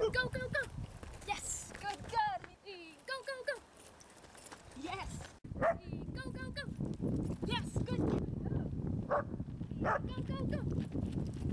Go, go, go. Yes. Good, good. Go, go, go. Yes. Go, go, go. Yes. Good. Go, go, go.